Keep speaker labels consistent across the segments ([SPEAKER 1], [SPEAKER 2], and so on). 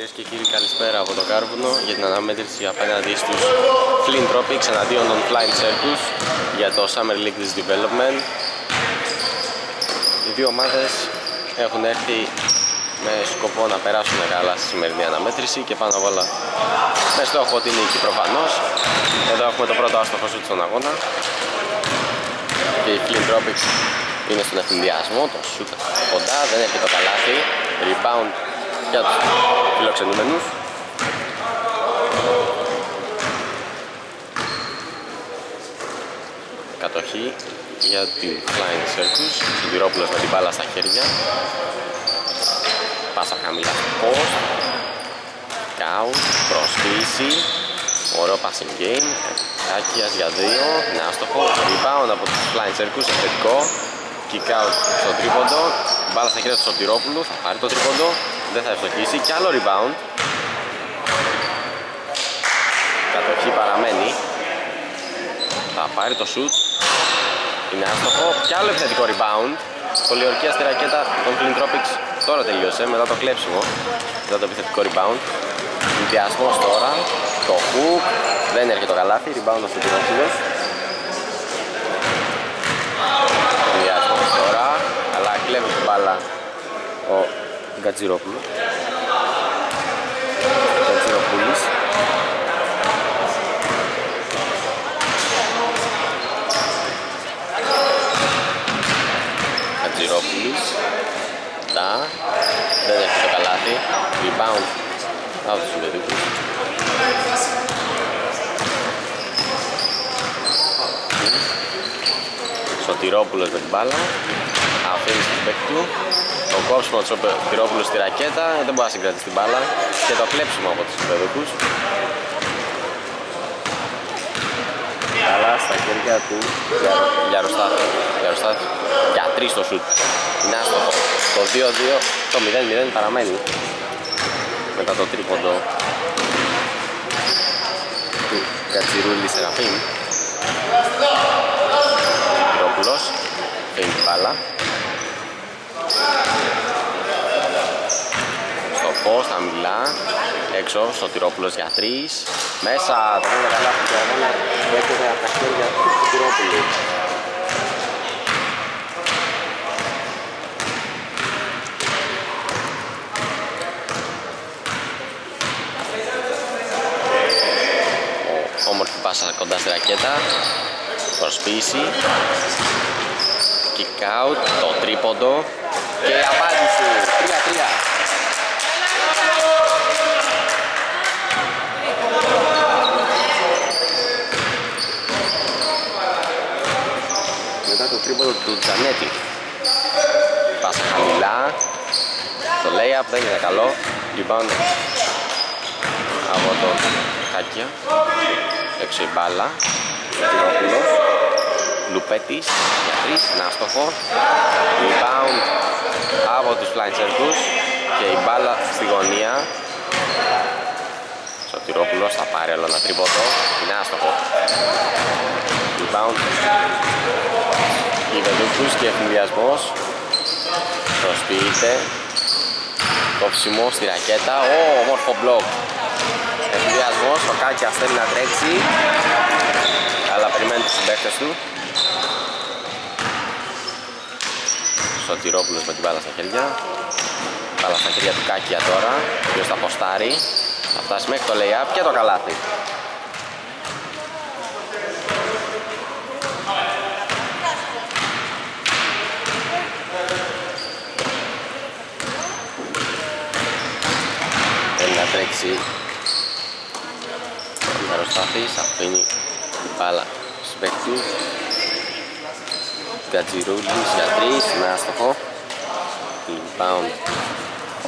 [SPEAKER 1] Κυρίες και κύριοι καλησπέρα από το Κάρβουνο για την αναμέτρηση απέναντι στους Flint Tropics εναντίον των Flying Circus για το Summer League της Development. Οι δύο ομάδες έχουν έρθει με σκοπό να περάσουν καλά στη σημερινή αναμέτρηση και πάνω απ' όλα με στόχο την νίκη προφανώς. Εδώ έχουμε το πρώτο άστοχο σου στον αγώνα και οι Flint Tropics είναι στον ευθυνδιασμό, το σούτ κοντά, δεν έχει το καλάθι, rebound για τους φιλοξενούμενους. Κατοχή για την Flying Circus, Σιδηρόπουλος με την μπάλα στα χέρια. Πάσα χαμηλά στο post. Κάου, προσφύση, ωραίο passing game. Κάκιας για δύο, είναι άστοχο. Rebound από τους Flying Circus, επιθετικό. Kick out στο τρίποντο. Μπάλα στα χέρια του Σωτηρόπουλου, θα πάρει το τρίποντο δεν θα ευστοχίσει. Και άλλο rebound. Κατοχή παραμένει. Θα πάρει το shoot. Είναι άστοχο. Και άλλο επιθετικό rebound. Πολιορκία στη ρακέτα των Tropics. Τώρα τελείωσε μετά το κλέψιμο. Μετά το επιθετικό rebound. Συνδυασμός τώρα. Το hook. Δεν έρχεται το καλάθι. Rebound ο Φιτινόφιλος συνδυασμός τώρα αλλά κλέβει την μπάλα ο Γκατζιρόπουλο. Γκατζιρόπουλης. Γκατζιρόπουλης. Τα. Δεν έχει το καλάθι. Rebound. Από τους Σουβεδίκους. Σωτηρόπουλος με την μπάλα. Αφήνει στην παίκτη του. Το κόψιμο του Πυρόπουλου στη ρακέτα δεν μπορεί να συγκρατήσει την μπάλα και το κλέψιμο από τους παιδικούς. Αλλά στα χέρια του Γιαροστάθη. Γιαροστάθη για τρεις το σουτ. Είναι άστοχο. Το 2-2, το 0-0 παραμένει. Μετά το τρίποντο του Κατσιρούλη Σεραφείμ. Πυρόπουλος. Φύγει την μπάλα. Στο φως, μιλά έξω, στο Τυρόπουλος για τρεις. Μέσα, το είναι καλά που το αγώνα έρχεται από τα χέρια του Τυρόπουλου. Όμορφη πάσα κοντά στη ρακέτα. Προσποίηση Kick out, το τρίποντο και απάντηση. 3-3 μετά το τρίποντο του Τζανέτη. Πάσα χαμηλά. Το layup δεν είναι καλό. Rebound από τον Κάκια έξω η μπάλα. Τυρόπουλος Λουπέτης για τρεις, είναι άστοχο Rebound από τους Flying Circus και η μπάλα στη γωνία. Σωτηρόπουλος θα πάρει άλλο ένα τρίποδο, είναι άστοχο Rebound. Βεδούκους και ευνηδιασμός. Προσποιείται. Κόψιμο στη ρακέτα, ο όμορφο μπλοκ. Ευνηδιασμός, ο Κάκιας θέλει να τρέξει. Αλλά περιμένει τους συμπαίκτες του Σωτηρόπουλος με την μπάλα στα χέρια. Μπάλα στα χέρια του Κάκια τώρα ο οποίος θα αποστάρει θα φτάσει μέχρι το lay-up και το καλάθι. Θέλει να τρέξει. Ο Αεροσταθής αφήνει την μπάλα στους παίκτες Γκατζιρούλης για τρεις, με άστοχο Rebound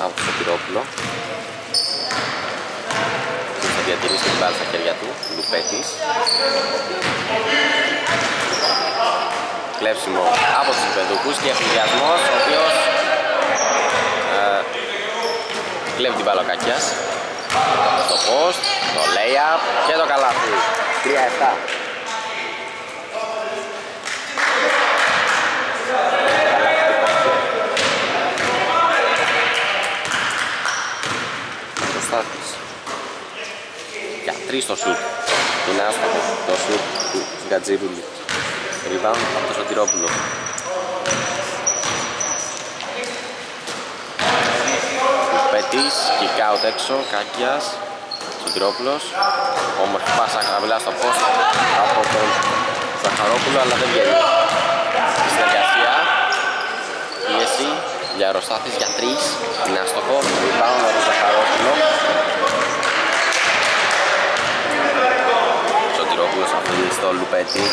[SPEAKER 1] από το Πυρόπουλο Θα διατηρήσει την μπάλα στα χέρια του, Λουπέτης Κλέψιμο από τους Πεδούκους και εφηδιασμός ο οποίος ε, κλέβει την μπάλα ο Κακιάς. Στο post, το lay-up και το καλάθι. 3-7 στο σουτ. Είναι άστοχο το σουτ του Γκατζιρούλη. Rebound από το Σωτηρόπουλο. Πέτης, kick out έξω, Κάκιας, Σωτηρόπουλος. Όμορφη πάσα χαμηλά στο post από τον Ζαχαρόπουλο, αλλά δεν βγαίνει. Η συνεργασία, πίεση για Αεροστάθης για τρεις, είναι άστοχο, rebound από τον Ζαχαρόπουλο. Σωτηρόπουλος αφήνει στο Λουπέτη.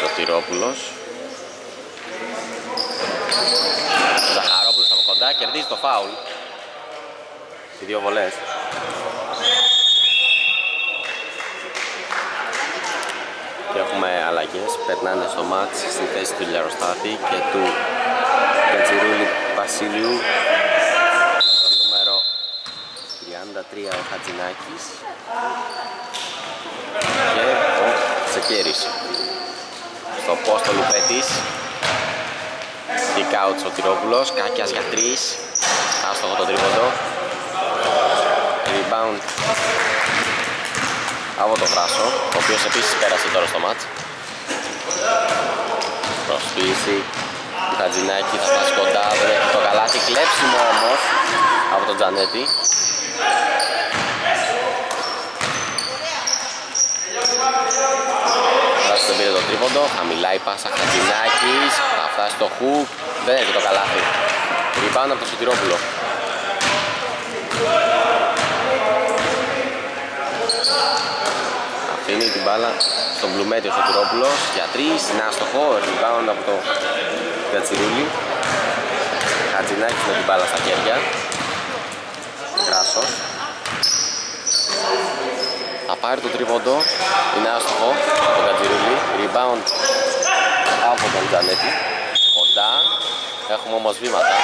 [SPEAKER 1] Σωτηρόπουλος. Ζαχαρόπουλος από κοντά, κερδίζει το φάουλ. Οι δύο βολές. Και έχουμε αλλαγές, περνάνε στο μάτς στη θέση του Λιαροστάθη και του Κατζηρούλη Βασίλειου με το νούμερο 33 ο Χατζινάκης και ο Τσεκέρης. Στο πόστο Λουπέτης. Kick out Σωτηρόπουλος, Κάκιας για 3 άστοχο το τρίποντο. Rebound. Από το Βράσο, ο οποίος επίσης πέρασε τώρα στο μάτς. Προσποίηση του Χατζινάκη θα φτάσει κοντά, δεν έχει το καλάθι, κλέψιμο όμως από τον Τζανέτη. Βράσο δεν πήρε το τρίποντο, χαμηλά η πάσα Χατζινάκης, θα φτάσει στο χουκ, δεν έχει το καλάθι. Rebound από το Σωτηρόπουλο. Αφήνει την μπάλα στον Μπλουμέτη ο Σωτηρόπουλος για τρεις, είναι άστοχο, rebound από το Κατσιρούλη Χατζινάκης με την μπάλα στα χέρια Κράσος Θα πάρει το τρίποντο, είναι άστοχο από τον Κατσιρούλη rebound από τον Τζανέτη. Κοντά, έχουμε όμως βήματα.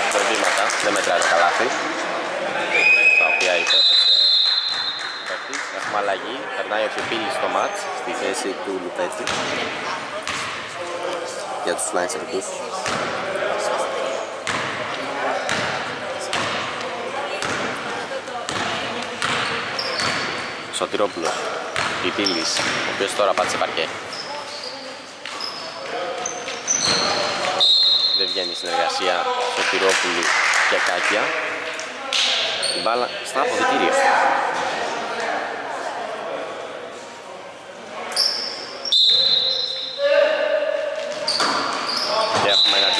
[SPEAKER 1] Έχουμε βήματα, δεν μετράει το καλάθι. Τα οποία υπέθεσε Έχουμε αλλαγή, περνάει ο Φιπίλης στο μάτς στη θέση του Λουπέτη για τους Slicer τους. Σωτηρόπουλος, Φιπίλης, ο οποίος τώρα πάτησε παρκέ. Δεν βγαίνει η συνεργασία Σωτηρόπουλου και Κάκια. Η μπάλα στα αποδητήρια.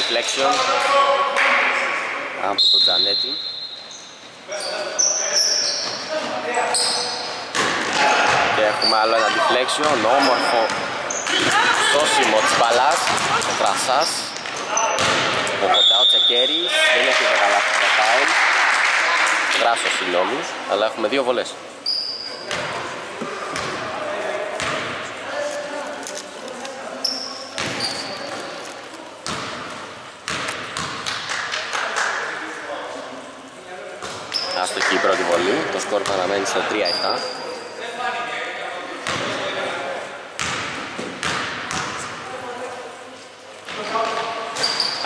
[SPEAKER 1] deflection από τον Τζανέτη και έχουμε άλλο ένα deflection όμορφο στόσιμο της μπαλάς ο Τρασάς ο κοντά ο Τσεκέρης δεν έχει το καλά στο φάουλ. Γράσος συγγνώμη αλλά έχουμε δύο βολές. Άστοχη η πρώτη βολή, το σκορ παραμένει στο 3-7.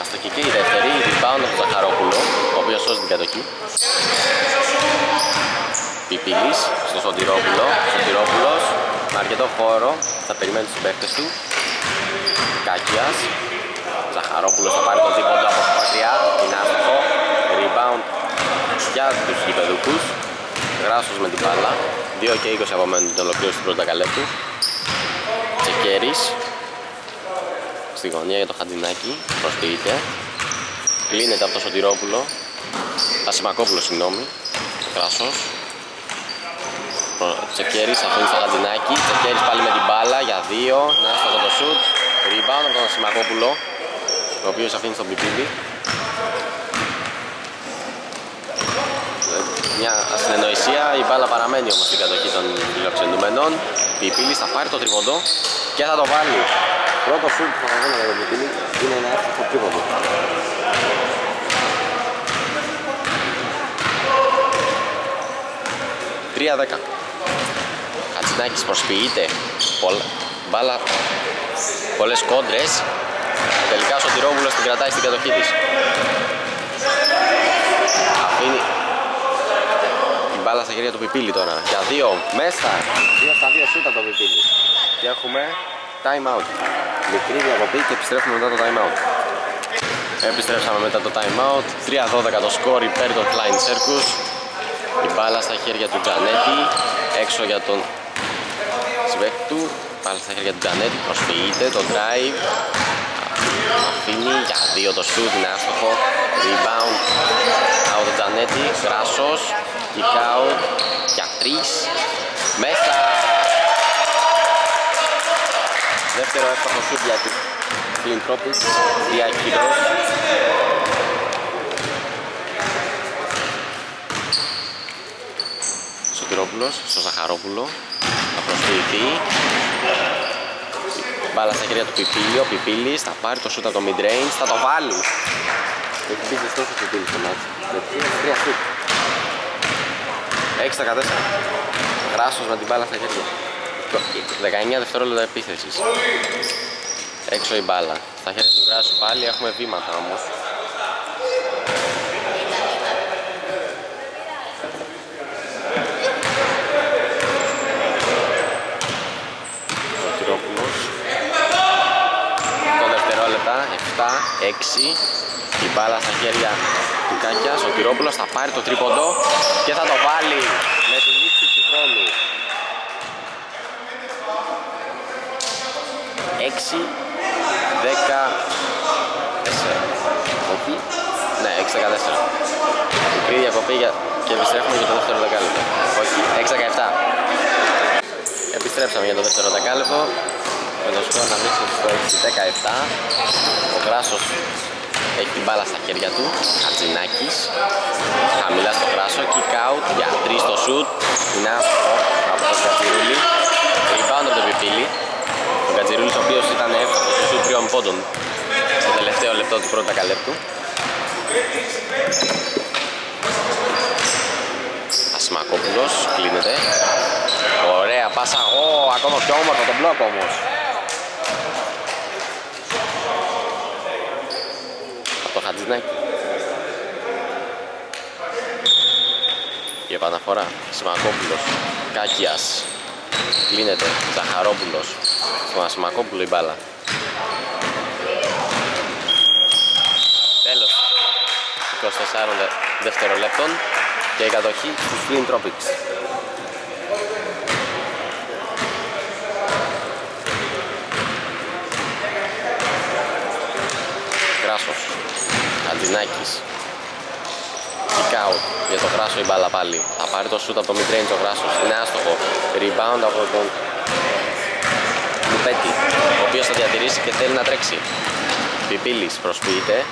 [SPEAKER 1] Αστοχή και η δεύτερη, rebound από τον Ζαχαρόπουλο, ο οποίος σώζει την κατοχή. Πιπίλης στο Σωτηρόπουλο, Σωτηρόπουλος με αρκετό χώρο, θα περιμένει τους παίκτες του. Κάκιας, Ζαχαρόπουλος θα πάρει το δίποντο από μακριά, είναι άστοχο, rebound για τους γηπεδούκους Γράσος με την μπάλα 2 και 20 απομένουν την ολοκλήρωση του πρώτου καλέτου Τσεκέρης στη γωνία για το Χαντινάκι προσποιείται κλείνεται από το Σωτηρόπουλο. Ασημακόπουλος συγγνώμη Γράσος Τσεκέρης αφήνεις στο Χαντινάκι Τσεκέρης πάλι με την μπάλα για 2 να στο το σουτ. Rebound από τον Ασημακόπουλο ο οποίος αφήνει στον Πιπίδη μια ασυνεννοησία, η μπάλα παραμένει όμως στην κατοχή των φιλοξενούμενων. Πιπίλης θα πάρει το τριβοντό και θα το βάλει. Πρώτο σουτ που θα κάνει για τον Πιπίλη είναι ένα εύκολο τρίποντο. Τρία δέκα. Χατζινάκης προσποιείται. Πολλά, μπάλα, πολλές κόντρες. Τελικά ο Σωτηρόπουλος την κρατάει στην κατοχή της. Αφήνει την μπάλα στα χέρια του Πιπίλη τώρα. Για δύο, μέσα. Δύο στα δύο σούτα το Πιπίλη. Και έχουμε time out. Μικρή διακοπή και επιστρέφουμε μετά το time out. Επιστρέψαμε μετά το time out. 3-12 το σκορ υπέρ των Flying Circus. Η μπάλα στα χέρια του Τζανέτη. Έξω για τον συμπέχτη του. Μπάλα στα χέρια του Τζανέτη. Προσφυγείται το drive. Αφήνει για δύο το shoot. Είναι άστοχο. Rebound από τον Τζανέτη. Γράσος. Kick out. Για τρεις. Μέσα. Δεύτερο εύστοχο shoot για την Φιλιντρόπης. Διακύρος. Σωτηρόπουλος στο Ζαχαρόπουλο. Θα προσφυγηθεί μπάλα στα χέρια του Πιπίλη, ο Πιπίλης θα πάρει το σούτ από το mid range, θα το βάλει. Έχει μπει ζεστός ο Πιπίλης στο μάτι με τρία σούτ 6-14 Γράσος με την μπάλα στα χέρια 19 δευτερόλεπτα επίθεσης. Έξω η μπάλα. Στα χέρια του Γράσου πάλι. Έχουμε βήματα όμως. Λεπτά, 7, 6 η μπάλα στα χέρια του Κάκιας, ο Τυρόπουλος θα πάρει το τρίποντο και θα το βάλει με τη λήξη του χρόνου 6 10 όχι ναι 6-14 μικρή διακοπή για... και επιστρέφουμε για το δεύτερο δεκάλεπτο. Όχι 6-17 επιστρέψαμε για το δεύτερο δεκάλεπτο. Με το σκορ να βρίσκεται στο 6-17 ο Γράσος έχει την μπάλα στα χέρια του. Χατζινάκης χαμηλά στο Γράσο kick out για 3 στο shoot. Είναι άστοχο από τον Κατζιρούλη rebound από τον Πιπίλη ο Κατζιρούλης ο οποίος ήταν εύκολος στο shoot 3 πόντων στο τελευταίο λεπτό του πρώτου καλέπτου Ασημακόπουλος κλείνεται. Ωραία πάσα, εγώ ακόμα πιο όμορφο το μπλοκ όμως. Το Χατζηνάκι. Η επαναφορά. Σιμακόπουλος, Κάκιας, κλείνεται, Ζαχαρόπουλος, στον Σιμακόπουλο η μπάλα; Τέλος. 24 δευτερολέπτων και η κατοχή στους Flint Tropics. Κράσος. Χατζινάκης Kick out για το Κράσο η μπάλα πάλι. Θα πάρει το shoot από το mid range ο Κράσος. Είναι άστοχο. Rebound από τον Λουπέτη Ο οποίος θα διατηρήσει και θέλει να τρέξει. Πιπίλης προσποιείται.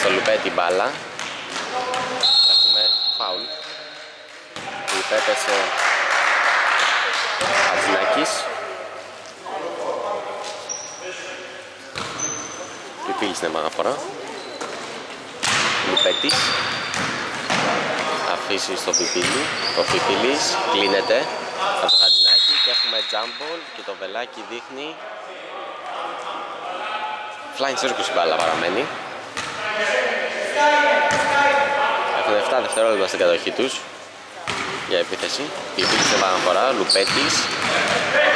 [SPEAKER 1] Στο Λουπέτη μπάλα. Έχουμε φάουλ. Που υπέπεσε Χατζινάκης Πιπίλης στην επαναφορά Λουπέτης. Αφήσει στο Πιπίλη. Το Πιπίλης κλείνεται από το Χατζινάκι και έχουμε τζάμπολ και το βελάκι δείχνει. Flying Circus η μπάλα παραμένει. Έχουν 7 δευτερόλεπτα στην κατοχή τους. Για επίθεση. Πιπίλης στην επαναφορά, Λουπέτης.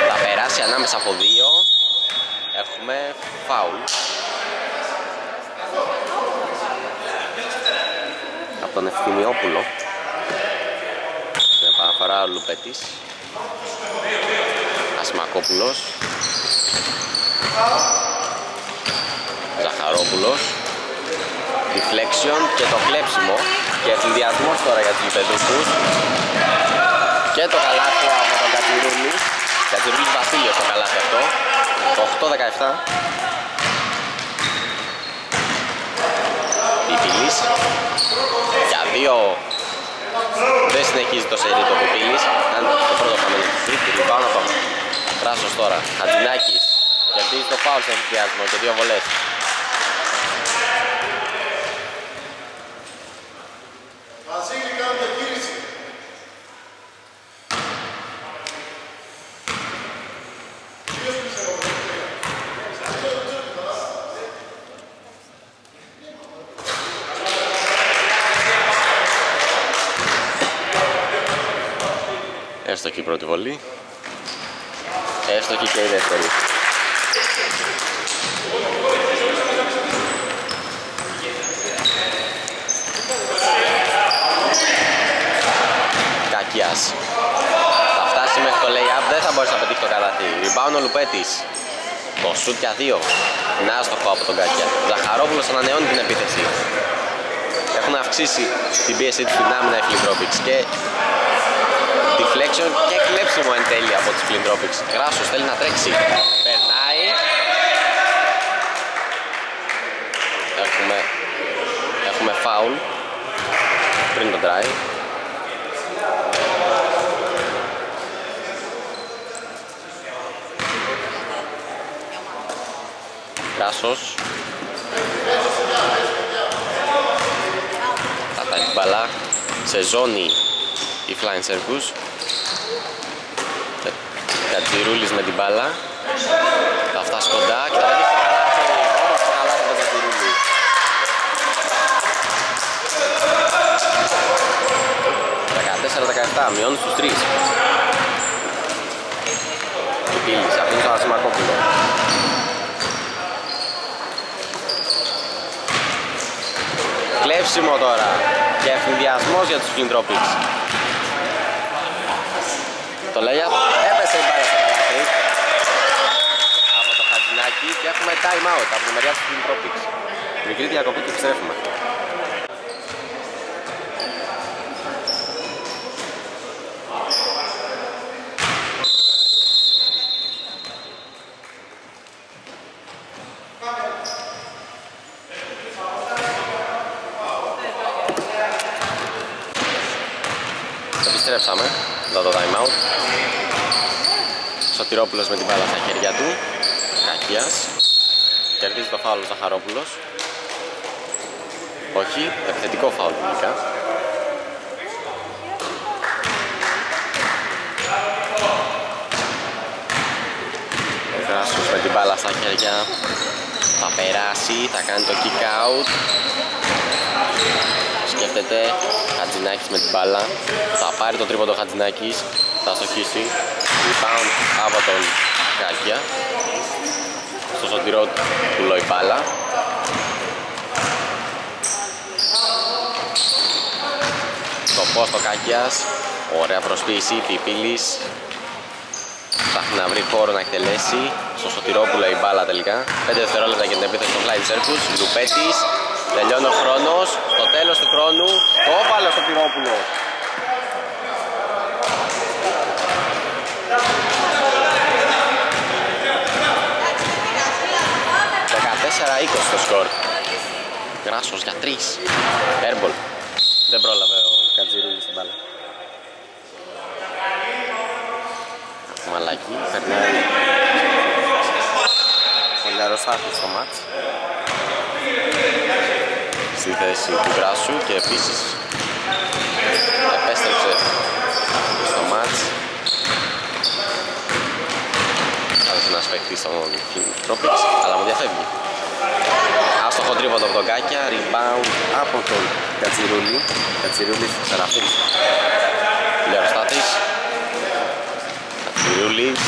[SPEAKER 1] Θα περάσει ανάμεσα από δύο. Έχουμε φάουλ. Από τον Ευθυμιόπουλο. Με παραφορά ο Λουπέτης Ασμακόπουλος Ζαχαρόπουλος. Deflection και το κλέψιμο και συνδυασμός τώρα για τους λιπεδούκους και το καλάθι από τον Κατσιρούλη. Κατσιρούλης Βασίλειος το καλάθι αυτό. το 8-17 Πιπίλης για δύο. Δεν συνεχίζει το σερί το Πιπίλης αν το πρώτο χαμένο του φρίτ πάνω από Πράσος τώρα. Χατζινάκης κερδίζει το φάουλ σε ενθουσιασμό και δύο βολές και η δεύτερη. Κακιάς. Θα φτάσει μέχρι το lay-up, δεν θα μπορέσει να πετύχεις το καλαθί. Rebound ο Λουπέτης. Το σουτ για δύο. Να στοχό από τον Κακιά. Ζαχαρόπουλος ανανεώνει την επίθεση. Έχουν αυξήσει την πίεση του στην άμυνα οι Φιλιντρόπιξ και deflection και κλέψιμο εν τέλει από τις Φιλιντρόπιξ. Γράσος θέλει να τρέξει. Περνάει. Έχουμε, έχουμε foul πριν το drive. Κράσος Πατάει την μπαλά σε ζώνη η Flying Circus Κατζιρούλης με την μπάλα. Θα φτάσει κοντά και θα βγει στο καλάθι όμορφο καλάθι από τον Κατζιρούλη Δεκατέσσερα-δεκαεφτά, μειώνεις στους τρεις. Η πύλης, αφήνεις στον Ασημακόπουλο Κλέψιμο τώρα και ευθυνδιασμός για τους Κιντρόπιξ. Το λέει έπεσε η μπάλα στο καλάθι από το Χατζινάκι και έχουμε time out από τη μεριά του Κιντρόπιξ. Μικρή διακοπή και επιστρέφουμε. Επιστρέψαμε εδώ το time out. Σωτηρόπουλος με την μπάλα στα χέρια του. Κακίας. Κερδίζει το φάουλο Ζαχαρόπουλος. Όχι, επιθετικό φάουλ τελικά. Κράσος με την μπάλα στα χέρια. Θα περάσει, θα κάνει το kick out. Σκέφτεται Χατζινάκης με την μπάλα. Θα πάρει το τρίποντο Χατζινάκης. Θα στοχίσει. Rebound από τον Κάκια. Στο σωτηρό του η μπάλα. Στο πόστο Κάκιας. Ωραία προσποίηση. Πιπίλης. Ψάχνει να βρει χώρο να εκτελέσει. Στο Σωτηρόπουλο η μπάλα τελικά. 5 δευτερόλεπτα για την επίθεση των Flying Circus. Λουπέτης. Τελειώνει ο χρόνος. Στο τέλος του χρόνου το έβαλε ο Σωτηρόπουλος. στο σκορ. Γράσος για 3. Airball. Δεν πρόλαβε ο Κατζηρούλης στην μπάλα. Μαλάκι, περνάει ο Λιαροστάθης στο μάτς στη θέση του Γκράσου και επίσης επέστρεψε στο μάτς Άρχισε να σπέχτει στον Tropics, αλλά μου διαφεύγει. Άστοχο τρίποντο από τον Κάκια, rebound από τον Κατσιρούλη. Κατσιρούλης, Σεραφείλης. Λιαροστάτης. Κατσιρούλης.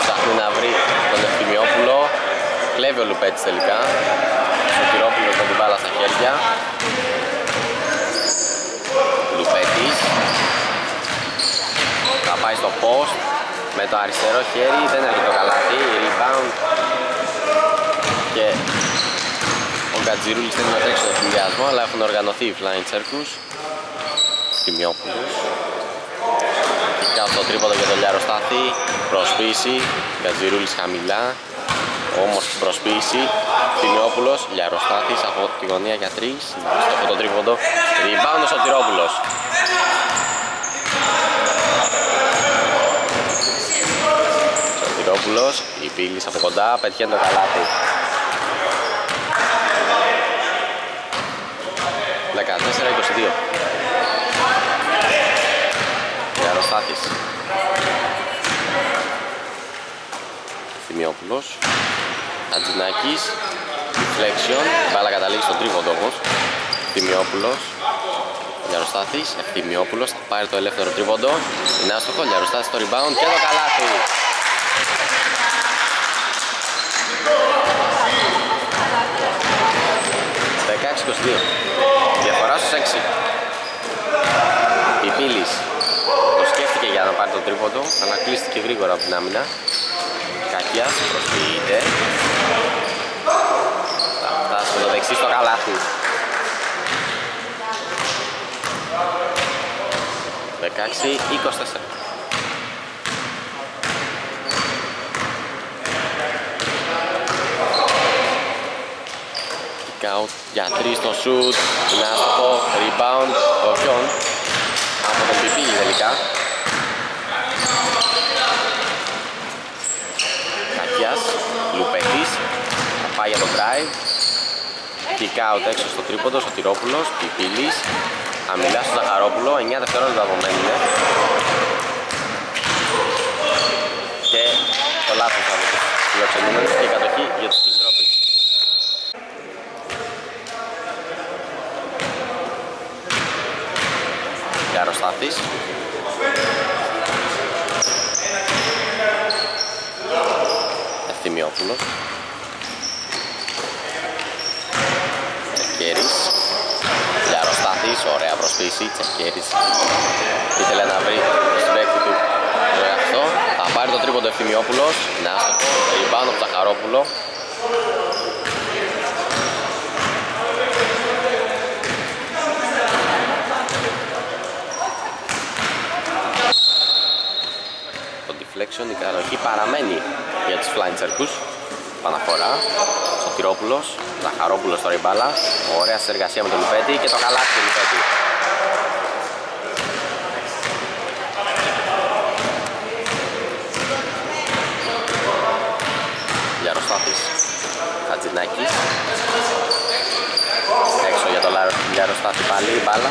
[SPEAKER 1] Ψάχνει να βρει τον Ευθυμιόπουλο. Κλέβει ο Λουπέτης τελικά. Σωτηρόπουλος με την μπάλα στα χέρια. Λουπέτης. Θα πάει στο post. Με το αριστερό χέρι δεν έρχεται το καλάθι. Rebound. Και ο Γκατζιρούλης θέλει να τρέξει τον συνδυασμό αλλά έχουν οργανωθεί οι Flying Circus. Τιμιόπουλος. Κικά στο τρίποδο για τον Λιάρο Στάθη. Προσποίηση. Γκατζιρούλης χαμηλά. Όμως προσποίηση. Τιμιόπουλος. Λιαροστάθης από τη γωνία για τρεις. Στο το τρίποντο. Rebound ο Σωτηρόπουλος. Σωτηρόπουλος. Η πύλης από κοντά. Πετυχαίνει το καλάθι. 14-22. Λιαροστάθης. Θυμιόπουλος. Λιαροστάθης, Ευθυμιόπουλος, θα πάρει το ελεύθερο τρίποντο. Είναι άστοχο, Λιαροστάθης στο rebound και το καλάθι. 16-22. Διαφορά στους 6. Η Πύλης το σκέφτηκε για να πάρει το τρίποντο, αλλά κλείστηκε γρήγορα από την άμυνα. Κακιάς προσποιείται. Θα φτάσει με το δεξί στο καλάθι. 16-24. Kick για 3 στο shoot, είναι άστοχο, rebound, ορκιόν από τον Πιπίλη τελικά. Κακιάς, Λουπέτης, θα πάει για το drive. Kick out έξω στο τρίποντο, ο Τυρόπουλος, Πιπίλης, Χαμηλά στο Ζαχαρόπουλο, 9 δευτερόλεπτα απομένουν. Και το λάθος από τους φιλοξενούμενους και η κατοχή για τους Φιλντρόπιτς. Γιαροστάθης. Ευθυμιόπουλος. Τσεκέρης. Γιαροστάθης, ωραία προσποίηση, Τσεκέρης ήθελε να βρει στην παίκτη του το εαυτό θα πάρει το τρίποντο Ευθυμιόπουλος είναι άστοχο, rebound από Ζαχαρόπουλο το deflection, η κατοχή παραμένει για τους Flying Circus Παναφορά, Σωτηρόπουλος, Ζαχαρόπουλος τώρα η μπάλα, ωραία συνεργασία με τον Λουπέτη και το καλάθι του Λουπέτη. Λιαροστάθης, Χατζινάκης, έξω για τον Λιαροστάθη πάλι η μπάλα.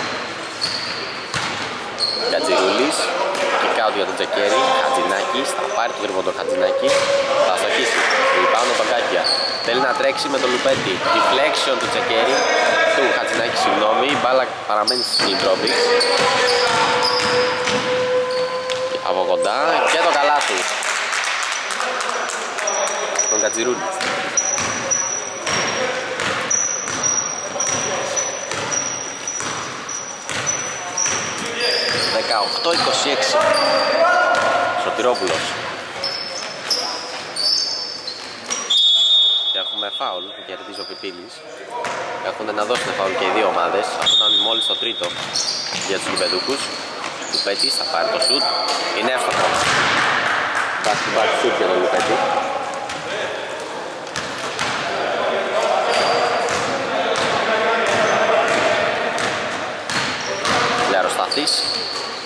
[SPEAKER 1] Γκατζιρούλης, kick out για τον Τζεκέρι, Χατζινάκης, θα πάρει το τρίποντο Χατζινάκη, θα αστοχίσει, rebound τον Κάκια. Θέλει να τρέξει με τον Λουπέτη, deflection του Τζεκέρι, του Χατζινάκη, συγγνώμη, η μπάλα παραμένει στην τρόπη. Από κοντά και το καλάθι. Τον Κατζιρούλη. 18-26 Σωτηρόπουλος. Και έχουμε φάουλ που κερδίζει ο Πιπίλης. Έχουν να δώσουν φάουλ και οι δύο ομάδες. Αυτό ήταν μόλις το τρίτο για τους Λιπεδούκους του Πέτης θα πάρει το σουτ. Είναι εύστοχο back to back shoot για τον Λουπέτη Λιαροσταθής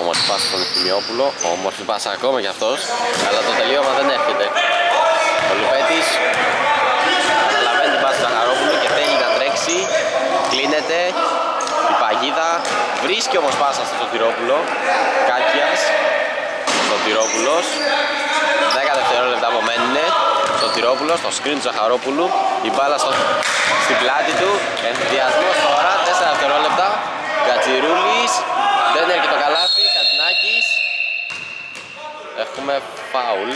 [SPEAKER 1] Όμορφη πάσα στον Ευθυμιόπουλο, όμορφη πάσα ακόμα κι αυτός, αλλά το τελείωμα δεν έρχεται. Ο Λουπέτης καταλαβαίνει την πάσα του Ζαχαρόπουλου και θέλει να τρέξει, κλείνεται, η παγίδα, βρίσκει όμως πάσα στο Σωτηρόπουλο, Κάκιας, Σωτηρόπουλος, 10 δευτερόλεπτα απομένουν, Σωτηρόπουλος, το screen του Ζαχαρόπουλου, η μπάλα στο, στην πλάτη του, ενθουσιασμός τώρα, 4 δευτερόλεπτα, Γκατσιρούλης, δεν έρχεται το καλάθι, Κατσινάκης Έχουμε φάουλ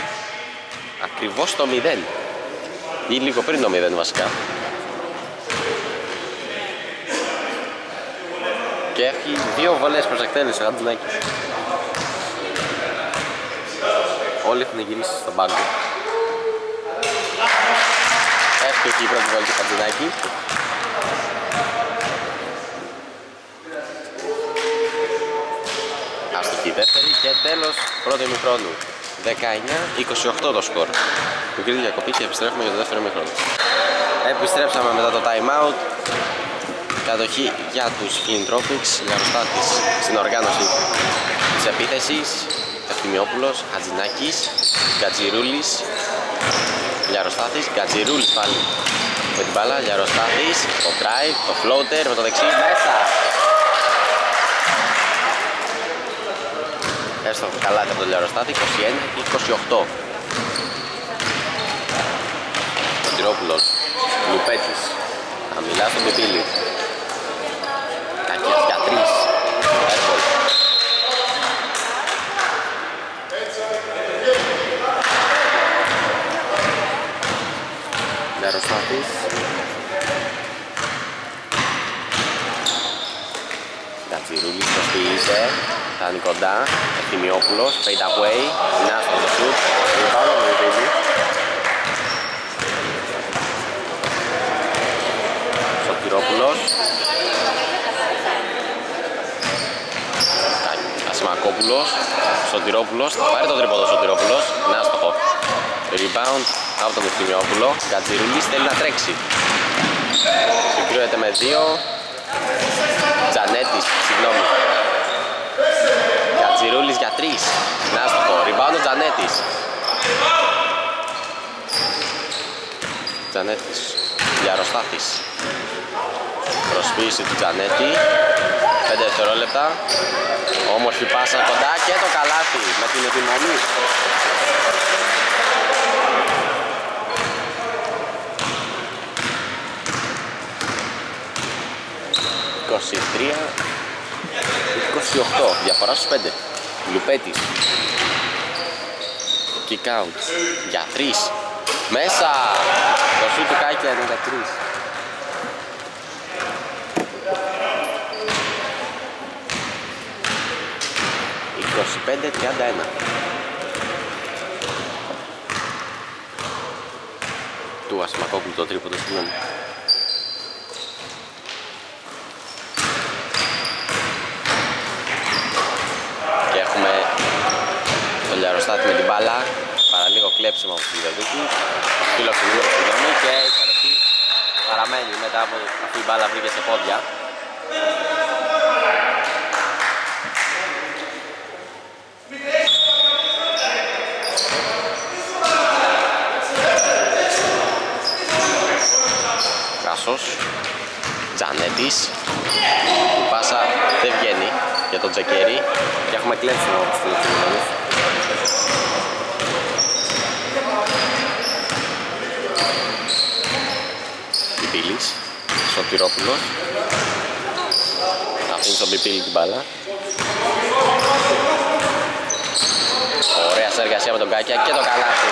[SPEAKER 1] Ακριβώς το 0 Ή λίγο πριν το 0 βασικά. Και έχει δύο βολές προς εκτέλεση ο Κατσινάκης Όλοι έχουν γυρίσει στον πάγκο. Εύκολη η πρώτη βολή του Κατσινάκη Αστοχή δεύτερη και τέλος πρώτο ημιχρόνου. 19-28 το σκορ. Μικρή διακοπή και επιστρέφουμε για το δεύτερο ημιχρόνο. Επιστρέψαμε μετά το time out. Κατοχή για τους Philanthropics, Λιαροστάτης στην οργάνωση της επίθεσης. Ευθυμιόπουλος, Χατζινάκης, Γκατζιρούλης, Λιαροστάθης, Γκατζιρούλης πάλι με την μπάλα, Λιαροστάθης, το drive, το floater με το δεξί μέσα. Έστω καλά από τον Λεωροστάτη, 21 28. Κοντυρόπουλος, Λουπέτης, χαμηλά στον Πιπίλη. Κακής για τρεις, Έρβολ. Λεωροστάτης. Κατσιρούλης, προσποιήσε είναι κοντά Ευθυμιόπουλος, fade away Νάστο το shoot Ριμπάουντ από τον Σωτηρόπουλος. Ασημακόπουλος Σωτηρόπουλος θα πάρει το τρίποδο Σωτηρόπουλος να στοχό rebound από τον Ευθυμιόπουλο Γκατζιρούλης θέλει να τρέξει. Συγκρούεται με δύο. Τζανέτης, συγγνώμη Γκατζιρούλης για τρεις. Να στοχό rebound ο Τζανέτης. Τζανέτης για Ροστάθης Προσποίηση του Τζανέτη. 5 δευτερόλεπτα. Όμορφη πάσα κοντά και το καλάθι με την επιμονή. 23 28 διαφορά στους 5 Λουπέτης. Kick out. Για 3 Μέσα. Το σου του Κάκια 93 25-31 του Ασημακόπουλου το τρίποντο συγγνώμη και έχουμε το Λιαροστάτη με την μπάλα. Παραλίγο κλέψιμο από τη Βεδούκη φίλος του Λίρο συγγνώμη και η κατοχή παραμένει μετά από αυτή η μπάλα βρήκε σε πόδια. Τζανέτης Τζανέτης. Η πάσα δεν βγαίνει για τον Τζεκέρι. Και έχουμε κλέψιμο από τους φιλοξενούμενους Πιπίλης Σωτηρόπουλος. Αφήνει στον Πιπίλη την μπάλα. Ωραία συνεργασία με τον Κάκια και το καλάθι.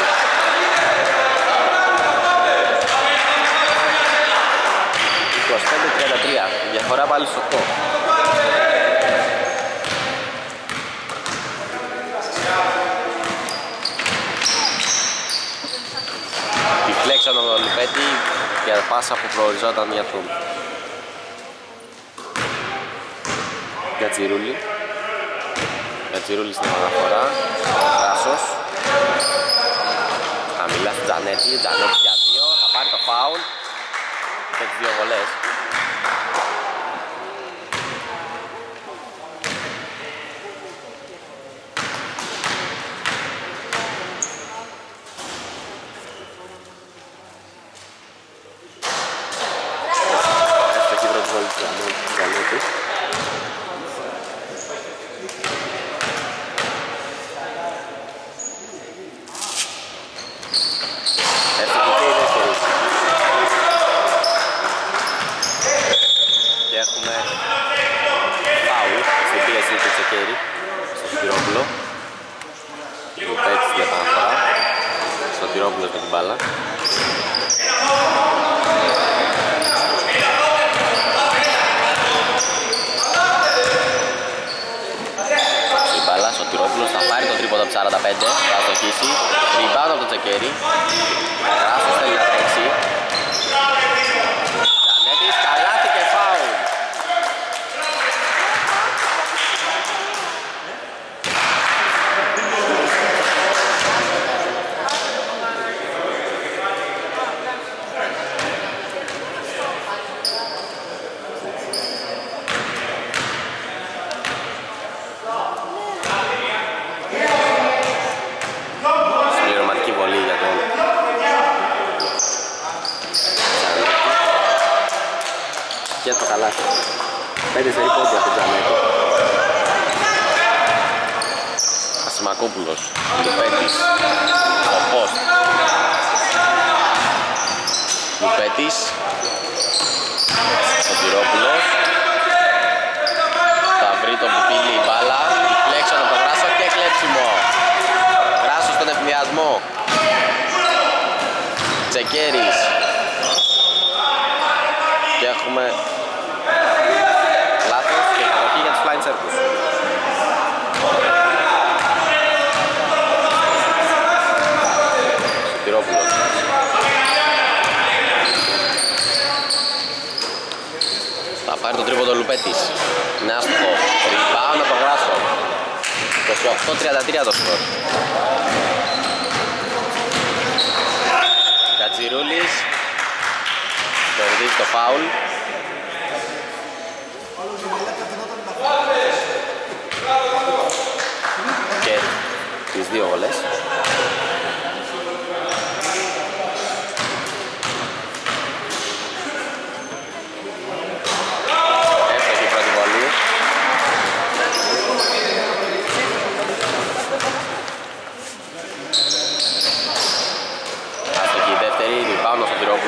[SPEAKER 1] Διαφορά πάλι στο 8. Τη φλέξαν τον Λιπέτη για πάσα που προοριζόταν για τον Γκατζιρούλη Γκατζιρούλη στην αναφορά. Ράσος Χαμηλά στην Τζανέτη, Τζανέτη για δύο, θα πάρει το φάουλ. Και τις δύο βολές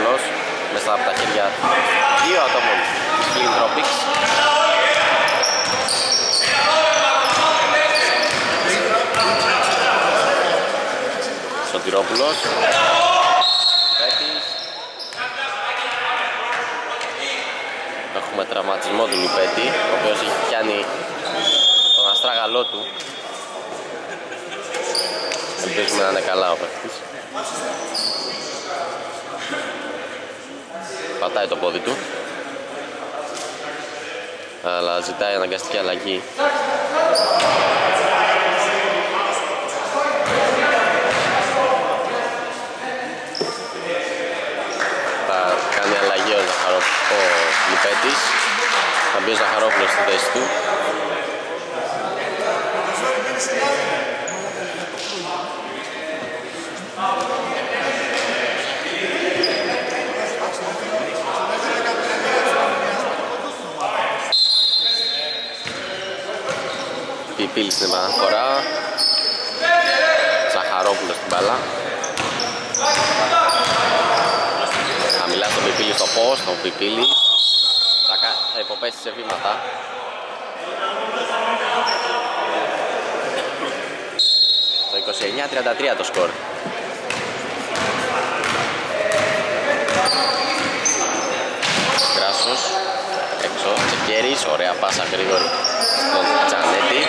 [SPEAKER 1] ο Σωτηρόπουλος μέσα από τα χέρια δύο ατόμων της Philanthropics. Σωτηρόπουλος. Πέτης. Έχουμε τραυματισμό του Λιπέτη ο οποίος έχει πιάνει τον αστράγαλό του. Ελπίζουμε να είναι καλά ο παίκτης Πατάει το πόδι του. Αλλά ζητάει αναγκαστική αλλαγή. Θα κάνει αλλαγή ο, Ζαχαρό, ο Λιπέτης. Θα μπει ο Ζαχαρόπουλος στη θέση του Πιπίλη στην επαναφορά Ζαχαρόπουλος στην μπάλα. Χαμηλά στον Πιπίλη στο post, ο Πιπίλη θα, κα- θα υποπέσεις σε βήματα. Το 29-33 το σκορ. Γκράσος έξω, Τσεκέρης, ωραία πάσα γρήγορη. Στον Τζανέτη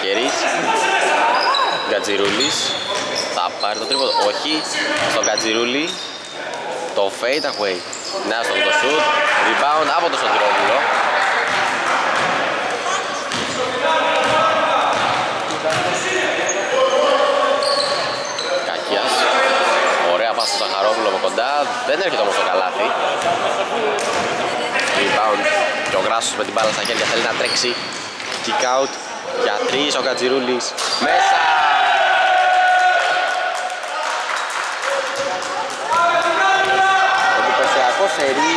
[SPEAKER 1] Τσεκέρης Γκατζιρούλης. Θα πάρει το τρίποδο, όχι. Στον Γκατζιρούλη. Το fade away. Να στο το shoot rebound από το Σωτηρόπουλο Κακιάς. Ωραία πάσα στο Ζαχαρόπουλο από κοντά. Δεν έρχεται όμως το καλάθι. Rebound. Και ο Γράσος με την μπάλα στα χέρια θέλει να τρέξει. Kick out για τρεις ο Κατζιρούλης μέσα. Εντυπωσιακό σερί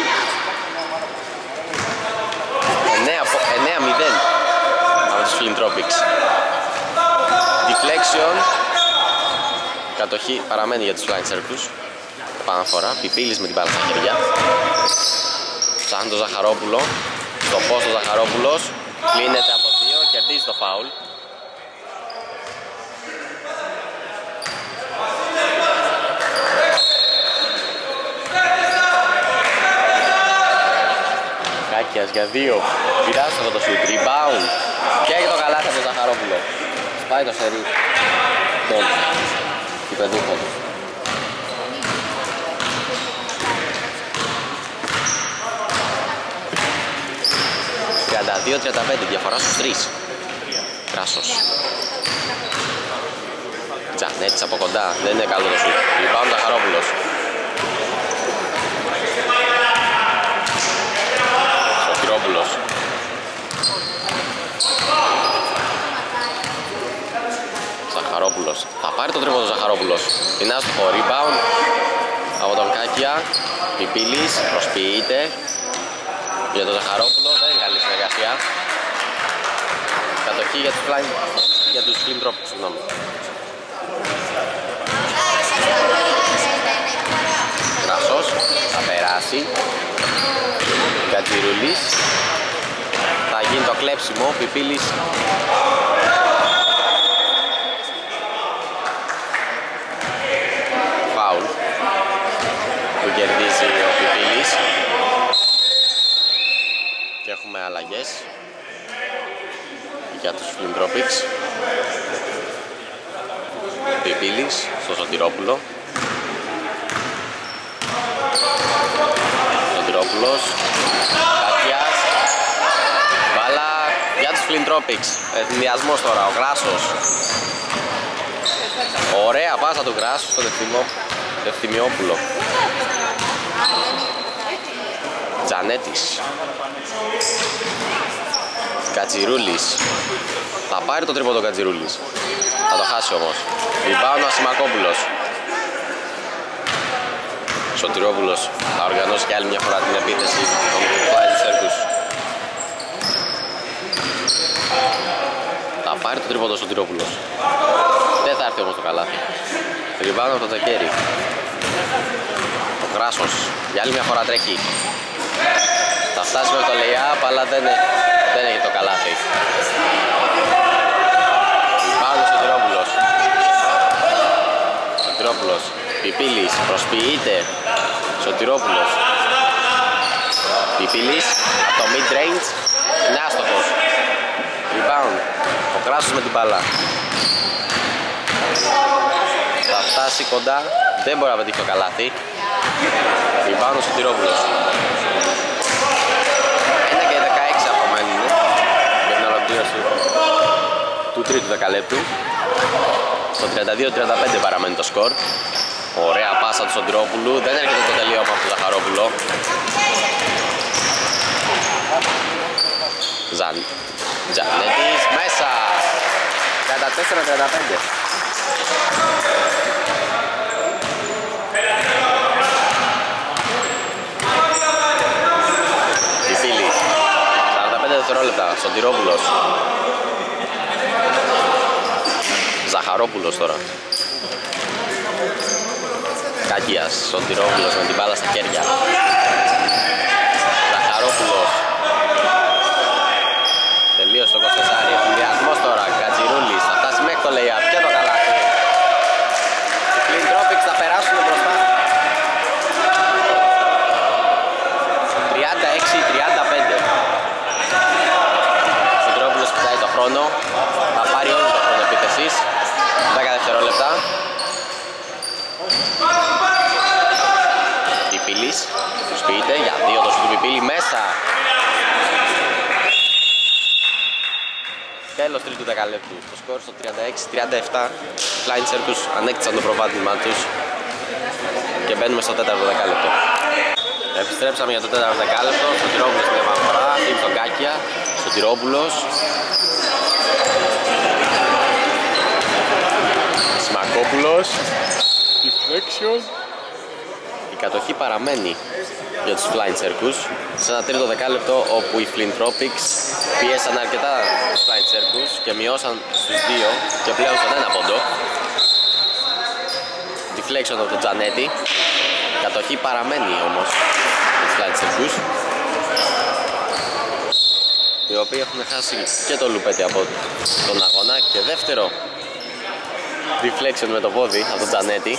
[SPEAKER 1] 9-0 από τους Philanthropics deflection η κατοχή παραμένει για τους Flying Circus επαναφορά, πιπίλης με την μπάλα στα χέρια. Ψάχνει τον Ζαχαρόπουλο. Στο πόστο Ζαχαρόπουλος. Κλείνεται από δύο, κερδίζει το φάουλ. Κάκιας για δύο. Πειράζει αυτό το shoot, rebound. Και έχει το καλάθι από τον Ζαχαρόπουλο. Σπάει το σερί. Των κυπεδούχων 32-35 διαφορά στους 3 Κράσος. Τζανέτης από κοντά. Δεν είναι καλός το σουτ. Rebound Ζαχαρόπουλος Σωτηρόπουλος. Ζαχαρόπουλος. Θα πάρει το τρίποδο Ζαχαρόπουλος. Είναι άστοχο rebound από τον Κάκια. Πιπίλης προσποιείται. Για τον Ζαχαρόπουλο δεν είναι καλή συνεργασία κατοχή για τους Flying για τους Philanthropics συγγνώμη. Κρασός θα περάσει. Κατζιρουλής θα γίνει το κλέψιμο Πιπίλης Φάουλ που κερδίζει ο Πιπίλης και έχουμε αλλαγές για τους Philanthropics Πιπίλης στο Σωτηρόπουλο Σωτηρόπουλος Κάτιας Flint Tropics. Εθνιασμός τώρα, ο Γράσος. Ωραία πάσα του Γράσου στον Ευθυμιόπουλο. Τζανέτης. Κατζιρούλης. Θα πάρει το τρίποντο Κατζιρούλης. Θα το χάσει όμως. Rebound ο Ασημακόπουλος. Σωτηρόπουλος θα οργανώσει και άλλη μια φορά την επίθεση των Flying Circus. Θα πάρει το τρίποντο Σωτηρόπουλος. Δεν θα έρθει όμως το καλάθι. Rebound από το τεκέρι. Ο Κράσος για άλλη μια φορά τρέχει. Θα φτάσει με το lay-up αλλά δεν, δεν έχει το καλάθι. Πάνω ο Σωτηρόπουλος. Σωτηρόπουλος. Πιπίλης προσποιείται. Σωτηρόπουλος. Πιπίλης από το mid range. Είναι άστοχος. Rebound. Ο Κράσος με την μπάλα. Θα φτάσει κοντά. Δεν μπορεί να πετύχει το καλάθι. Rebound ο Σωτηρόπουλος. Είναι και 16 απομένουν για την ολοκλήρωση του τρίτου δεκαλέπτου. Στο 32-35 παραμένει το σκορ. Ωραία πάσα του Σοντρόπουλου. Δεν έρχεται το τελείωμα από τον Ζαχαρόπουλο. Ζαν... Τζανέτης μέσα. 34-35. Πιπίλης. 45 δευτερόλεπτα. Σοντηρόπουλος. Ζαχαρόπουλος τώρα. Κάκιας, Σοντηρόπουλος με την μπάλα στα χέρια. Ζαχαρόπουλος. Τελείωσε το 24, εφηδιασμός τώρα, Κατζιρούλης, θα φτάσει μέχρι το lay-up και το καλάθι. Οι Flint Tropics θα περάσουν μπροστά. 36-35. Σοντηρόπουλος κοιτάει το χρόνο, θα πάρει όλο το χρόνο επίθεσης. 10 δευτερόλεπτα. Πιπίλης, του σπίτι για δύο το του Πιπίλη μέσα. Τέλος τρίτου δεκαλέπτου. Το σκορ στο 36-37. Flying Circus ανέκτησαν το προβάδισμά τους και μπαίνουμε στο τέταρτο δεκάλεπτο. Επιστρέψαμε για το τέταρτο δεκάλεπτο. Στο Τυρόπουλος στην επαναφορά. Τίμη στον Κάκια. Στο Τυρόπουλος. Σμακόπουλος. Deflection. Η κατοχή παραμένει για τους Flying Circus. Σε ένα τρίτο δεκάλεπτο όπου οι Flint Tropics πιέσαν αρκετά τους Flying Circus και μειώσαν στους δύο και πλέον στον ένα πόντο. Deflection από τον Τζανέτη η κατοχή παραμένει όμως για τους Flying Circus οι οποίοι έχουν χάσει και το λουπέτι από τον αγώνα. Και δεύτερο deflection με το πόδι από τον Τζανέτη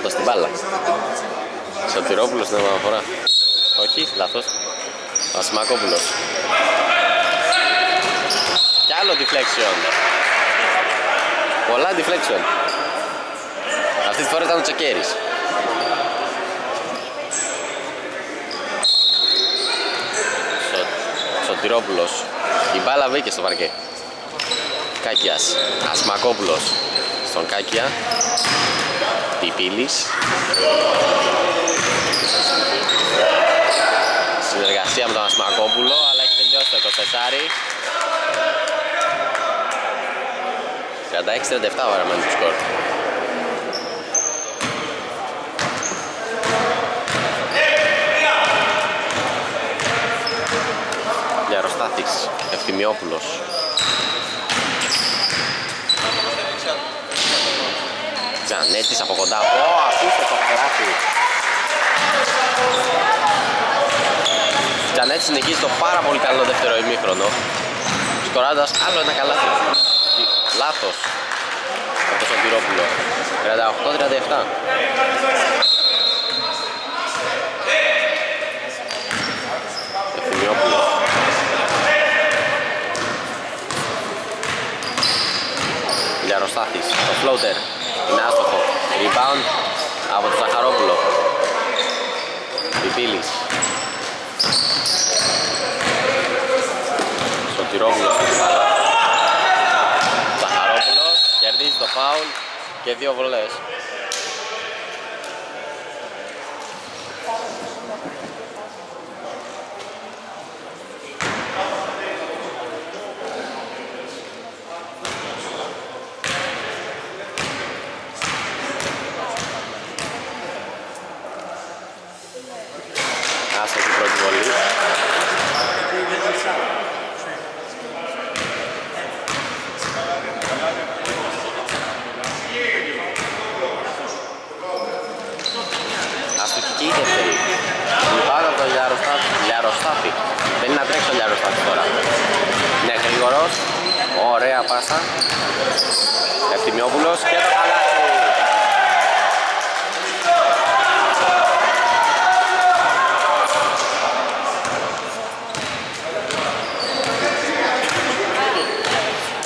[SPEAKER 1] αναζητώντας την μπάλα. Σωτηρόπουλος στην επαναφορά όχι, λάθος. Ασημακόπουλος. Κι άλλο deflection. Πολλά deflection. Αυτή τη φορά ήταν ο Τσεκέρης. Σωτηρόπουλος. Η μπάλα βρήκε στο παρκέ. Κάκιας. Ασμακόπουλος στον Κάκια Πιπίλης Συνεργασία με τον Ασμακόπουλο αλλά έχει τελειώσει το 24 36-37 ώρα μένει το σκορ. Γιαροστάθης Ευθυμιόπουλος Τζανέτης από κοντά. Ω, αφήστε το καλάθι. Τζανέτης συνεχίζει το πάρα πολύ καλό δεύτερο ημίχρονο. Σκοράντας άλλο ένα καλάθι. Λάθος. Από το Σωτηρόπουλο. 38-37. Ευθυμιόπουλος. Λιαροστάθης. Το floater. Είναι άστοχο. Rebound από τον Ζαχαρόπουλο. Πιπίλης. Σωτηρόπουλος στην μπάλα. Ζαχαρόπουλος κερδίζει το φάουλ και δύο βολές. Άστοχη πρώτη βολή. Άστοχη και η δεύτερη. Λυπάται από τον Λιαροστάτη. Λιαροστάτη. Δεν είναι να τρέξει ο Λιαροστάτη τώρα. Είναι γρήγορος. Ωραία πάσα. Ευθυμιόπουλος και το καλάθι.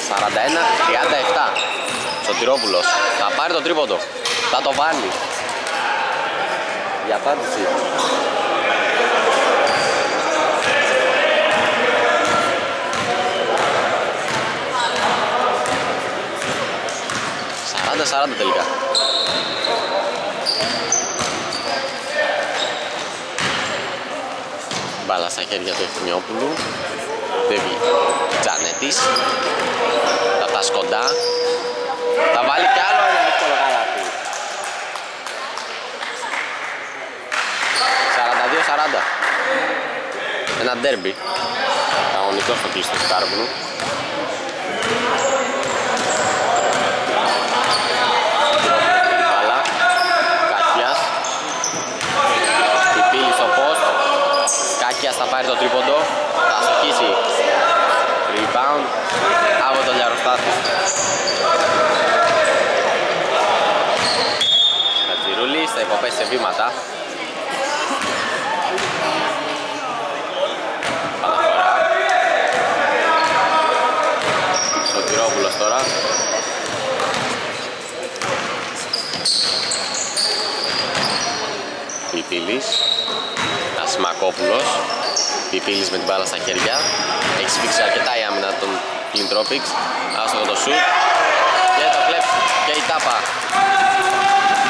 [SPEAKER 1] Σαράντα ένα, 37. Σωτηρόπουλος. Θα πάρει το τρίποντο. Θα το βάλει. Για απάντηση. Σαράντα, σαράντα τελικά. Μπάλα στα χέρια του Ευθυμιόπουλου. Φεύγει Τζανέτης. Θα φτάσει κοντά. Θα βάλει κι άλλο ένα εύκολο καλάθι. 42-40. Ένα ντέρμπι. Κανονικό στο κλειστό του Κάρβουνου. Μπάλα. Κάκιας. Πιπίλη στο post. Κάκιας θα πάρει το τρίποντο. Θα στοχίσει. Rebound από τον Λιαροστάθη. Κατζηρούλης θα υποπέσει σε βήματα. Παναφορά. Σωτηρόπουλος τώρα. Πιπίλης. Ασημακόπουλος. Πιπίλης με την μπάλα στα χέρια. Έχει σφίξει αρκετά η άμυνα των Clintropix. Άστοχο το σουτ. Και το κλέψει. Και η τάπα.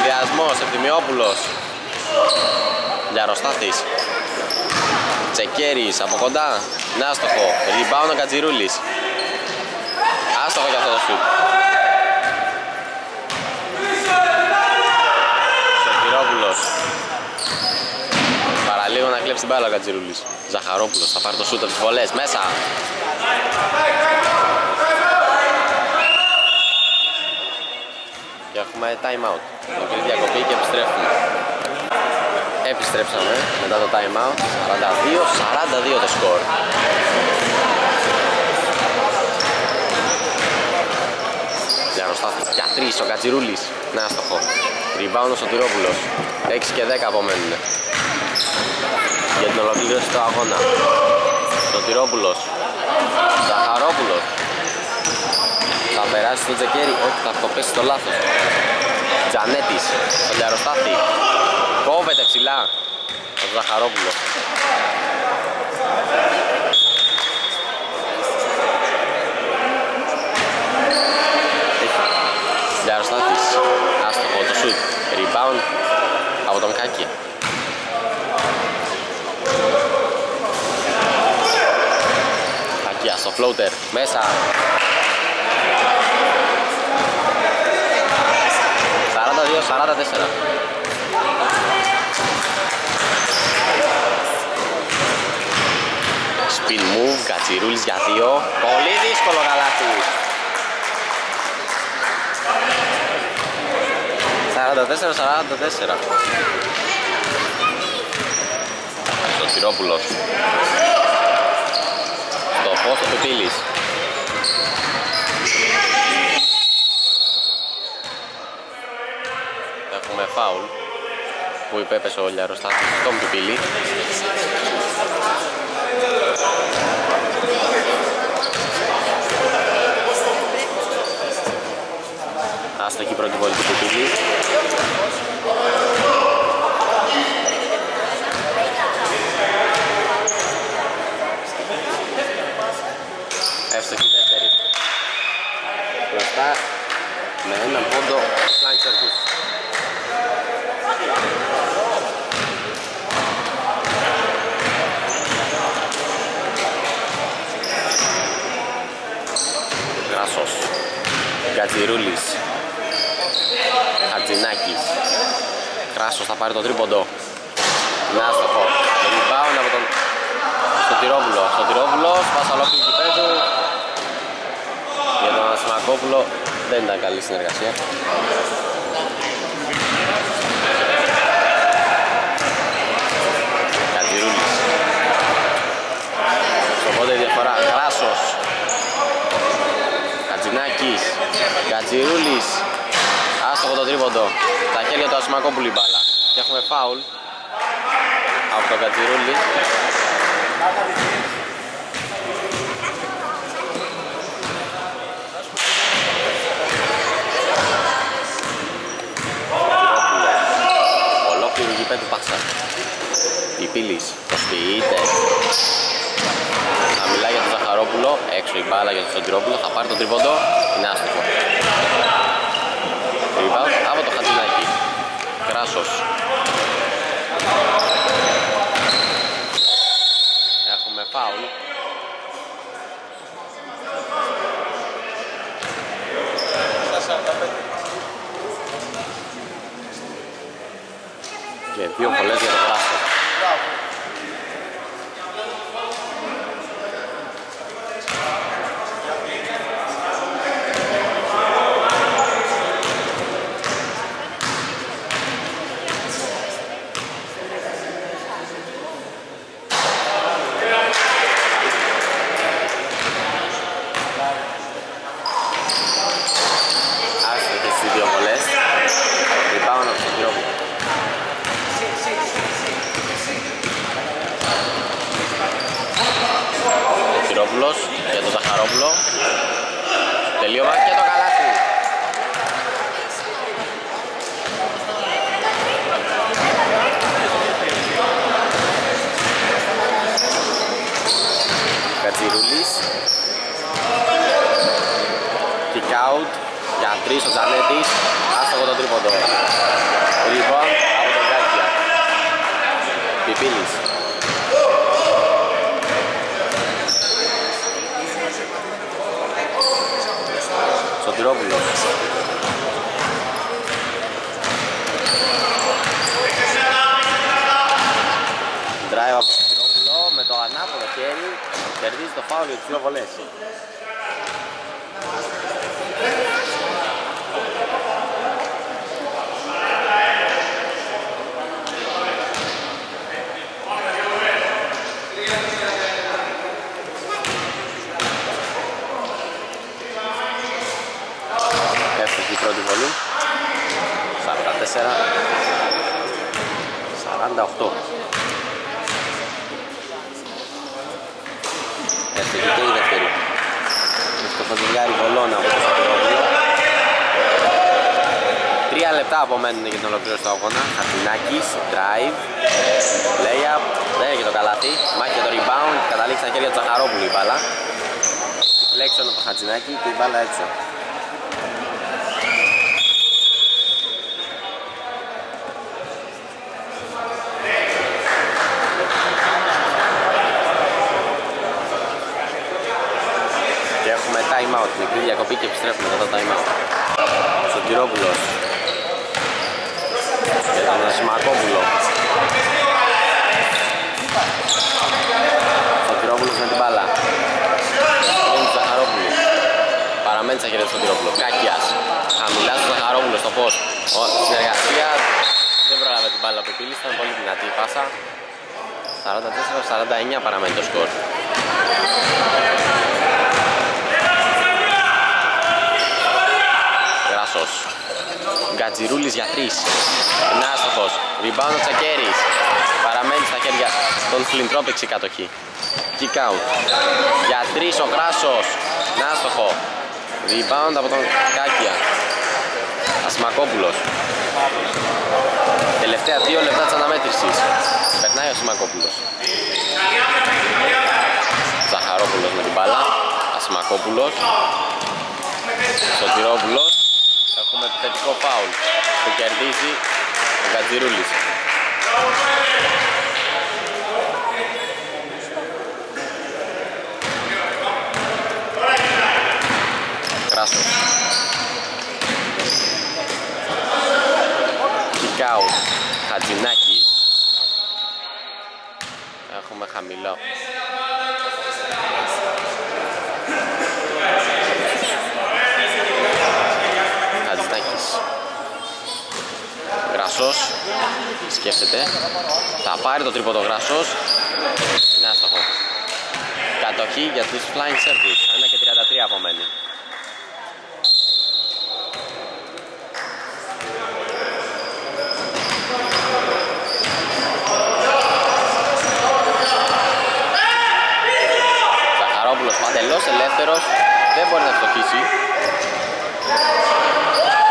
[SPEAKER 1] Διασμός, Ευθυμιόπουλος. Λιαροστάθης. Τσεκέρης από κοντά. Είναι άστοχο. Rebound ο Κατζηρούλης. Άστοχο για αυτό το σουτ. Σωτηρόπουλος. Παραλίγο να κλέψει την μπάλα ο Κατζηρούλης. Ζαχαρόπουλος θα πάρει το σούτ από τις βολές. Μέσα. Και έχουμε time out. Μικρή διακοπή και επιστρέφουμε. Επιστρέψαμε μετά το time out. 42-42 το σκορ. Διανοστάθη για 3 ο Κατζηρούλης. Να άστοχο. Rebound ο Σωτηρόπουλος. 6 και 10 απομένουν για την ολοκλήρωση του αγώνα. Σωτηρόπουλος. Ζαχαρόπουλος. Θα περάσει στο Τζεκέρι. Όχι, θα το πέσει στο λάθος. Τζανέτης. Στον Λιαροστάθη. Κόβεται ψηλά. Ο Ζαχαρόπουλος. Λιαροστάθης. Άστοχο το σουτ. Rebound από τον Κάκη. Ακία στο floater, μέσα. Σαράντα δύο, σαράντα τέσσερα. Spin move, Κατσιρούλης για δύο. Πολύ δύσκολο καλάθι. 44-44. Σωτηρόπουλος. Στο φως του Πεπίλης. Έχουμε φάουλ που υπέπεσε ο Λιαροστάθης στον Πιπίλη. Άστοχη πρώτη βόλη του Πιπίλη. Εύστοχη δεύτερη. Μπροστά με ένα πόντο flying circus. Γρασός. Γκατζιρούλης. Χατζινάκης. Κράσος θα πάρει το τρίποντο. Να άστοχο. Rebound από τον Σωτηρόπουλο. Σωτηρόπουλος, πάσα ολόκληρη του Για τον Ασημακόπουλο δεν ήταν καλή συνεργασία. Κατηρούλης. Στο πόντε διαφορά. Κράσος. Κατζινάκης. Κατζιρούλης. Άστοχο το τρίποντο. Τα χέρια του Ασημακόπουλου η μπάλα. Και έχουμε φάουλ από τον Κατζιρούλη. Ολόκληρη γηπέδου πάσα. Πιπίλης προσποιείται. Θα μιλάει για τον Ζαχαρόπουλο. Έξω η μπάλα για τον Σοντρόπουλο. Θα πάρει τον τριβόντο. Είναι άστοχο. Rebound από το Χατζηνάκι. Κράσος. Έχουμε φάουλ. Και δύο βολές για το Κράσο. Άστοχες στις δύο βολές. Rebound από τον Κυρόπουλο. Ο Κυρόπουλος για τον Ζαχαρόπουλο. Τελείωμα και το καλάθι. Κατσιρούλης. Kick out για τρεις ο Τζανέτης. Άστοχο το τρίποντο. Rebound από τον Γκάκια. Πιπίλης. Σωτηρόπουλος. Drive από τον Σωτηρόπουλο με το ανάποδο χέρι κερδίζει το φάουλ για τις δύο βολές. Εύστοχη η πρώτη βολή. 44. 48. Εύστοχη και η δεύτερη. Στο φωτιδιάρι βολών από το Σωτηρόπουλο. Τρία λεπτά απομένουν για την ολοκλήρωση του αγώνα. Χαρτινάκης, drive, layup, δεν έχει το καλάθι. Μάχη για το rebound, καταλήξει στα χέρια του Ζαχαρόπουλου η μπάλα. Φλέξον από το Χατζινάκη και η μπάλα έξω. Και έχουμε time out, μικρή διακοπή και επιστρέφουμε μετά το time out. Σωτηρόπουλος και τον Ασημακόπουλο. Σωτηρόπουλος με την μπάλα. Είναι του Ζαχαρόπουλου. Παραμένει στα χέρια του Σωτηρόπουλου. Κάκιας. Χαμηλά στο Ζαχαρόπουλο στο post. Ο, συνεργασία δεν πρόλαβε την μπάλα από επίλυση, ήταν πολύ δυνατή η πάσα. 44-49 παραμένει το σκορ. Γράσος. Γκατζιρούλης για τρεις. Είναι άστοχος. Rebound ο Τσακέρης. Παραμένει στα χέρια των Φλιντρόπεξ η κατοχή. Kick out. Για τρεις ο Γράσος. Είναι άστοχο. Rebound από τον Κάκια. Ασμακόπουλος. Τελευταία δύο λεπτά της αναμέτρησης. Περνάει ο Ασμακόπουλος. Ζαχαρόπουλος με την μπάλα. Σιμακόπουλος Σωτηρόπουλος έχουμε επιθετικό φάουλ. Που κερδίζει ο Γκατζιρούλης Κράσος Κικάου. Χατζινάκης. Έχουμε χαμηλό Χατζινάκης Γρασός Σκέφτεται. Θα πάρει το τρίποδο Γρασός Είναι άστοχο Κατοχή για τους Flying Circus. 1 και 33 απομένει. Παντελός ελεύθερος. Δεν μπορεί να φτωχήσει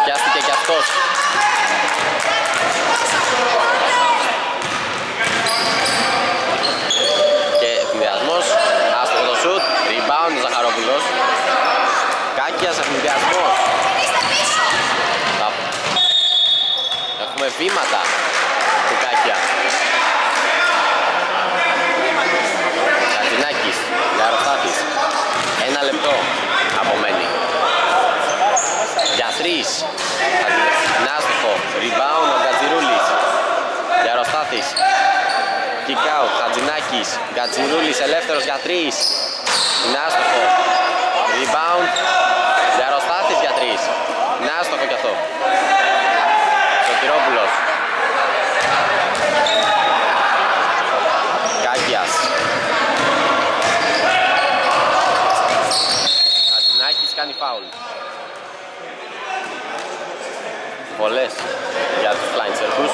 [SPEAKER 1] πιάστηκε και αυτός και ευνηδιασμός άστοχο το σουτ rebound ο Ζαχαρόπουλος Κάκιας ευνηδιασμός έχουμε βήματα του Κάκια Κατζινάκης, Λαροστάτης ένα λεπτό απομένει. Για τρεις. Νάστοχο. Rebound ο Γκατζιρούλης. Γιαροστάθης. Kick out. Χατζινάκης. Γκατζιρούλης ελεύθερος για τρεις. Νάστοχο. Rebound. Γιαροστάθης για τρεις. Νάστοχο κι αυτό. Σωτηρόπουλος. Κάκιας. κάνει φάουλ. Πολλές για τους Flying Circus.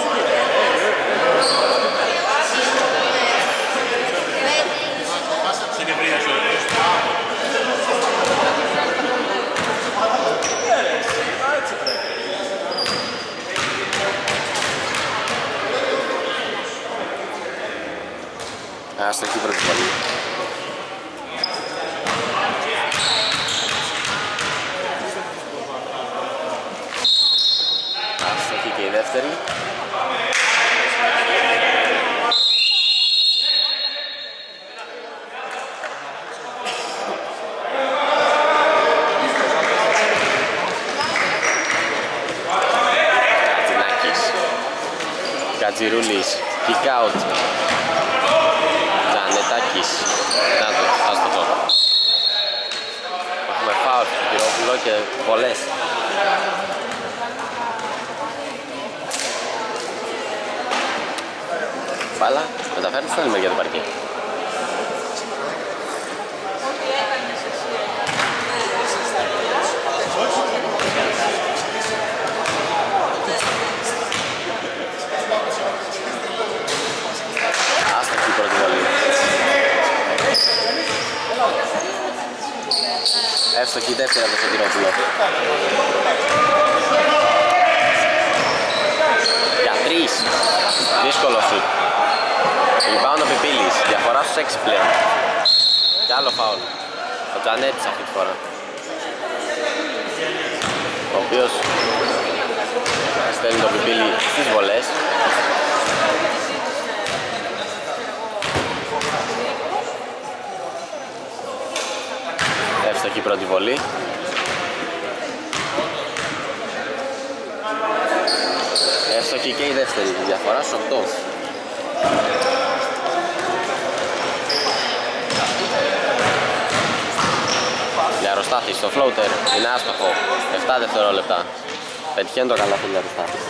[SPEAKER 1] Άστοχη πρώτη βολή. δεύτερη. Κατζινάκης. Κατζιρούλης. Kick out. Ζανετάκης. Να το, άστοχο. Έχουμε φάουλ στον Πυρόπουλο και πολλές. μπάλα, μεταφέρεις στην άλλη μεριά του παρκή. Άστοχη πρώτη βολή. Εύστοχη δεύτερη από το Σωτηρόπουλο. Για τρεις. Δύσκολο σουτ. Rebound ο Πιπίλης, διαφορά στους 6 πλέον. Και άλλο φάουλ. Ο Τζανέτης αυτή τη φορά. Ο οποίος στέλνει τον Πιπίλη στις βολές. Εύστοχη πρώτη βολή. Εύστοχη και η δεύτερη διαφοράς στους 8. Αεροστάθης στο floater είναι άστοχο 7 δευτερόλεπτα πετυχαίνει το καλά φίλε Αεροστάθης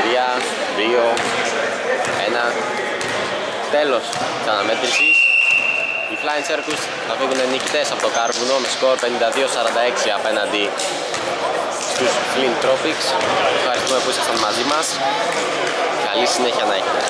[SPEAKER 1] Τρία, δύο, ένα Τέλος της αναμέτρησης Οι Flying Circus θα φύγουν νικητές από το Κάρβουνο με σκορ 52-46 απέναντι στους Flint Tropics. Ευχαριστούμε που ήσασταν μαζί μας. Καλή συνέχεια να έχετε